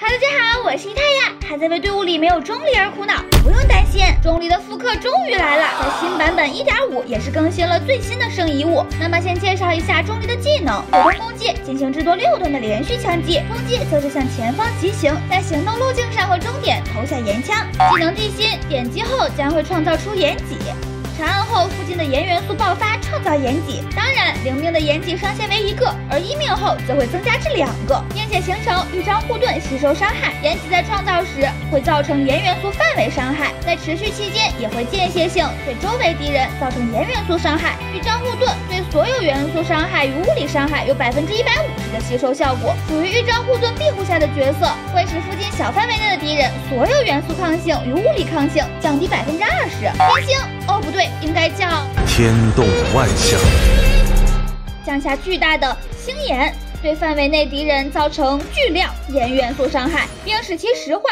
哈喽，大家好，我是一太呀，还在为队伍里没有钟离而苦恼？不用担心，钟离的复刻终于来了，在新版本一点五也是更新了最新的圣遗物。那么先介绍一下钟离的技能：普通 攻击进行至多六段的连续枪击，攻击则是向前方疾行，在行动路径上和终点投下岩枪。技能地心，点击后将会创造出岩脊。长按后，附近的岩元素爆发，创造盐脊。当然，零命的盐脊上限为一个，而一命后则会增加至两个，并且形成豫章护盾，吸收伤害。盐脊在创造时会造成岩元素范围伤害，在持续期间也会间歇性对周围敌人造成岩元素伤害。豫章护盾对所有元素伤害与物理伤害有百分之一百五十的吸收效果。属于豫章护盾庇护下的角色，会使附近小范围内的敌人所有元素抗性与物理抗性降低百分之二十。天星，哦不对。应该叫天动万象，降下巨大的星眼，对范围内敌人造成巨量岩元素伤害，并使其石化。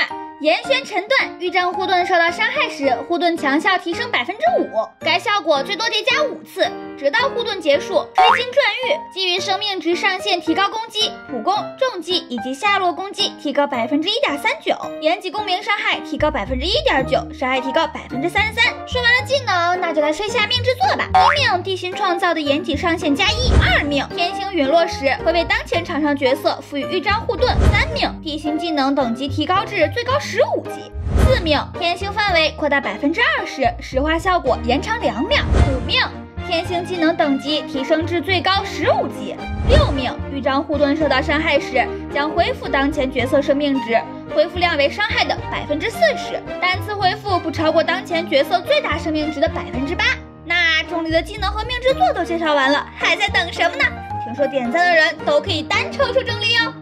岩旋沉断，豫章护盾受到伤害时，护盾强效提升百分之五。该效果最多叠加五次，直到护盾结束。推金转玉，基于生命值上限提高攻击、普攻、重击以及下落攻击提高百分之一点三九，延级共鸣伤害提高百分之一点九，伤害提高百分之三十三。说完了技能，那就来说一下命制作吧。一命地心创造的延级上限加一，二命天星陨落时会为当前场上角色赋予豫章护盾，三命地心能等级提高至最高十。五级，四命天星范围扩大百分之二十，石化效果延长两秒。五命天星技能等级提升至最高十五级。六命豫章护盾受到伤害时，将恢复当前角色生命值，恢复量为伤害的百分之四十，单次恢复不超过当前角色最大生命值的百分之八。那钟离的技能和命制作都介绍完了，还在等什么呢？听说点赞的人都可以单抽出钟离哦。